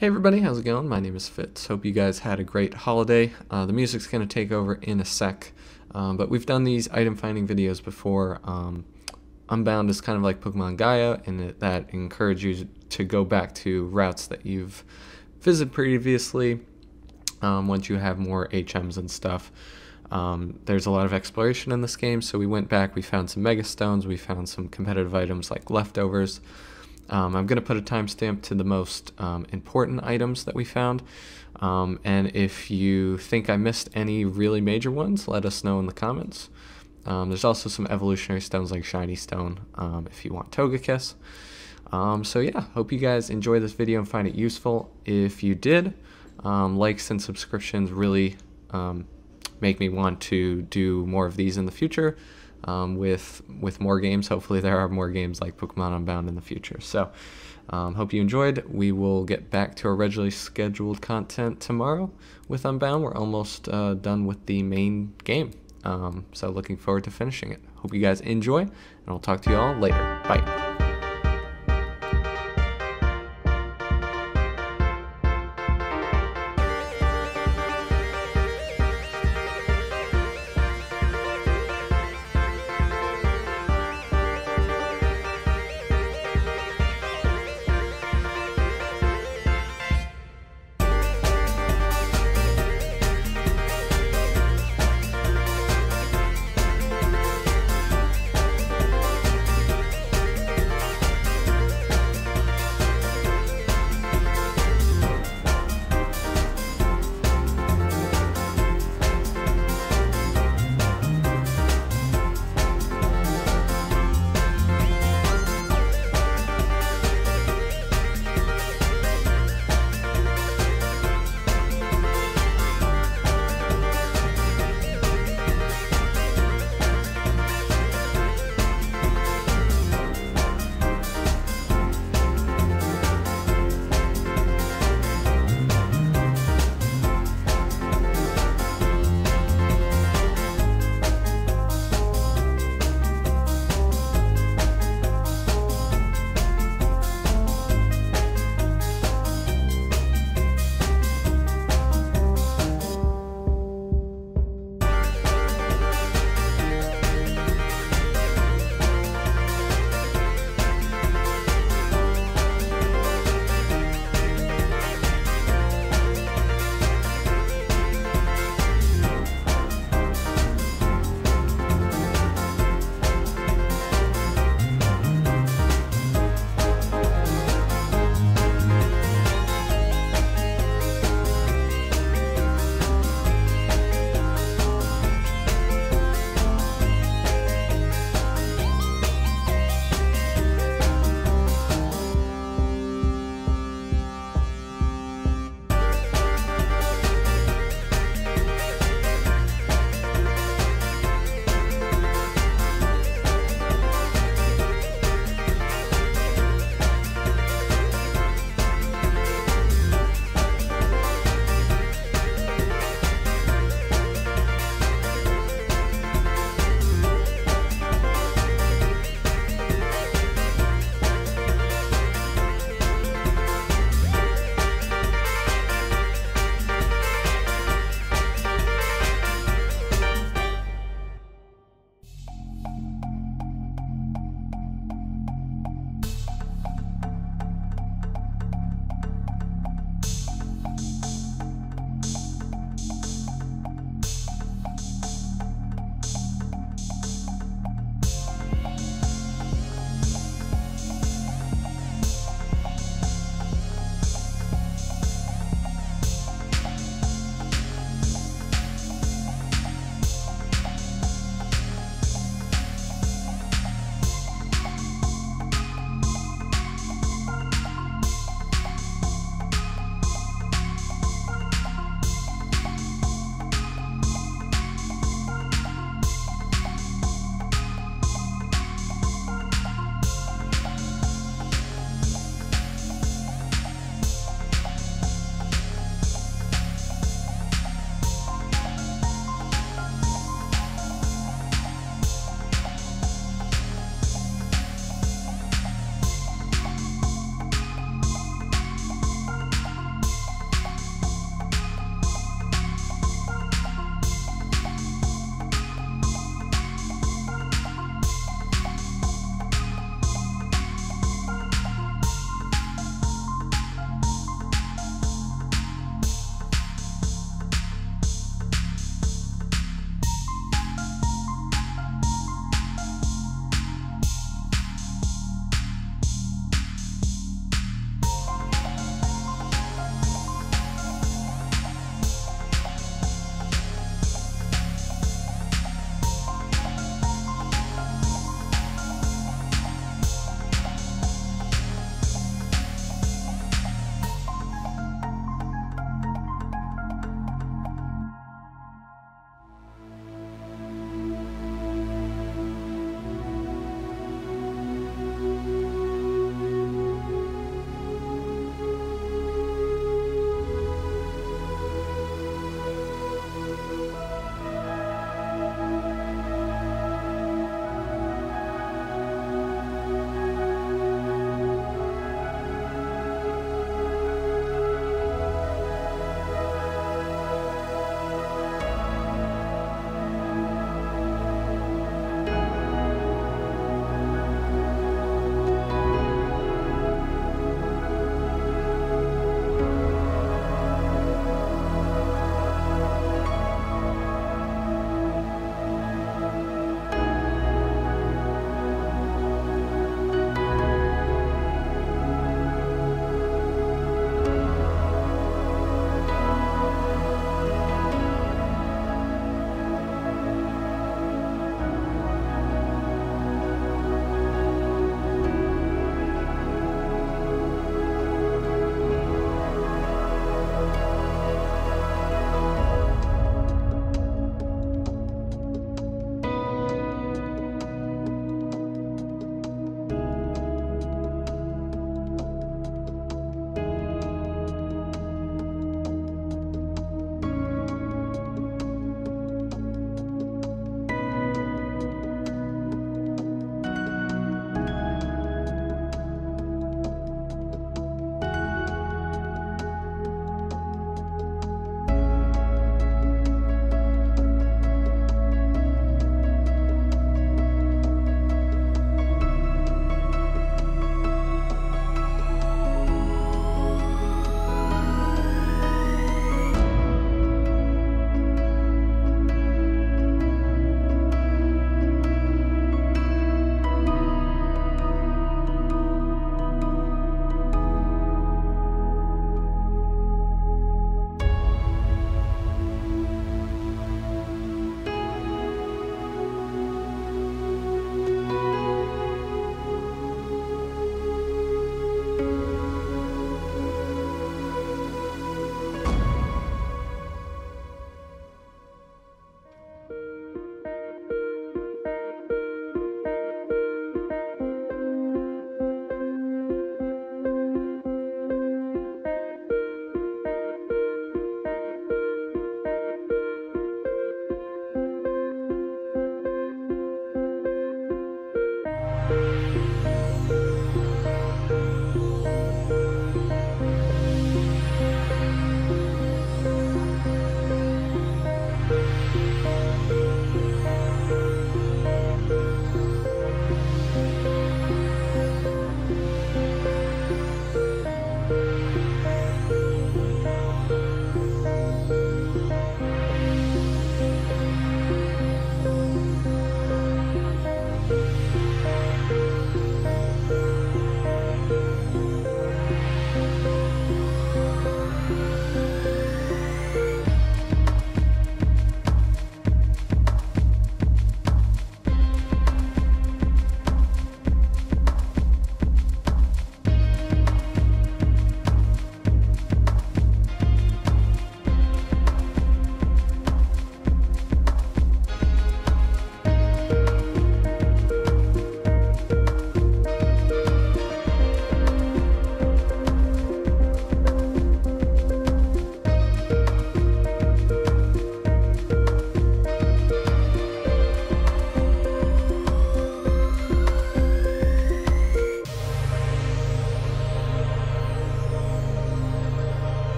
Hey everybody, how's it going? My name is Fitz. Hope you guys had a great holiday. Uh, the music's going to take over in a sec, um, but we've done these item finding videos before. Um, Unbound is kind of like Pokemon Gaia, and it, that encourages you to go back to routes that you've visited previously um, once you have more HMs and stuff. Um, there's a lot of exploration in this game, so we went back, we found some Mega Stones, we found some competitive items like leftovers. Um, I'm going to put a timestamp to the most um, important items that we found. Um, and if you think I missed any really major ones, let us know in the comments. Um, there's also some evolutionary stones like Shiny Stone um, if you want Togekiss. Um, so yeah, hope you guys enjoy this video and find it useful. If you did, likes and subscriptions really make me want to do more of these in the future um, with with more games. Hopefully, there are more games like Pokemon Unbound in the future. So, um, hope you enjoyed. We will get back to our regularly scheduled content tomorrow with Unbound. We're almost uh, done with the main game. Um, so, looking forward to finishing it. Hope you guys enjoy, and I'll talk to you all later. Bye.